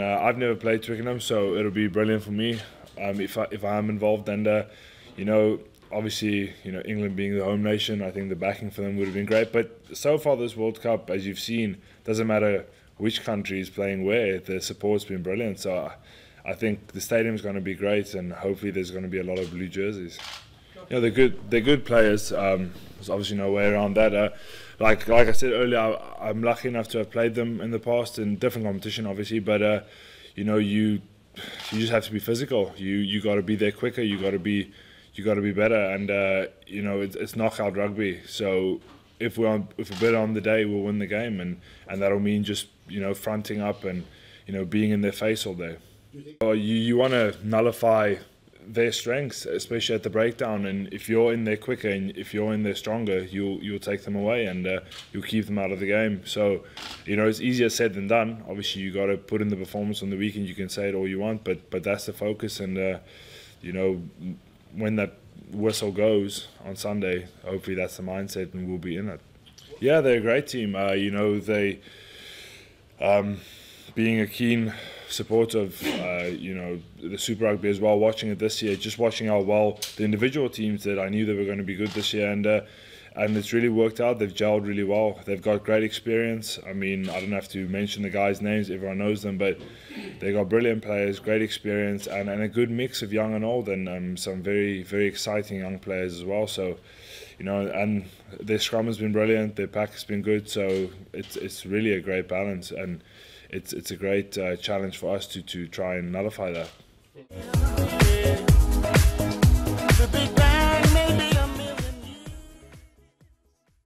Uh, I've never played Twickenham, so it'll be brilliant for me um, if I if I am involved. And uh, you know, obviously, you know, England being the home nation, I think the backing for them would have been great. But so far, this World Cup, as you've seen, doesn't matter which country is playing where, the support's been brilliant. So I think the stadium's going to be great, and hopefully, there's going to be a lot of blue jerseys. You know, they're good. They're good players. Um, there's obviously no way around that. Uh, like like I said earlier, I, am lucky enough to have played them in the past in different competition, obviously. But uh, you know, you you just have to be physical. You you got to be there quicker. You got to be you got to be better. And uh, you know, it's, it's knockout rugby. So if we're on, if we're better on the day, we'll win the game, and and that'll mean just you know fronting up and you know being in their face all day. You you want to nullify their strengths, especially at the breakdown. And if you're in there quicker and if you're in there stronger, you'll you'll take them away and uh, you'll keep them out of the game. So, you know, it's easier said than done. Obviously, you got to put in the performance on the weekend. You can say it all you want, but but that's the focus. And uh, you know, when that whistle goes on Sunday, hopefully that's the mindset, and we'll be in it. Yeah, they're a great team. Uh, you know, they um, being a keen supporter of uh, you know the Super Rugby as well. Watching it this year, just watching how well the individual teams that I knew they were going to be good this year, and uh, and it's really worked out. They've gelled really well. They've got great experience. I mean, I don't have to mention the guys' names; everyone knows them. But they got brilliant players, great experience, and, and a good mix of young and old, and um, some very very exciting young players as well. So. You know, and their scrum has been brilliant. Their pack has been good, so it's it's really a great balance. And it's it's a great uh, challenge for us to to try and nullify that.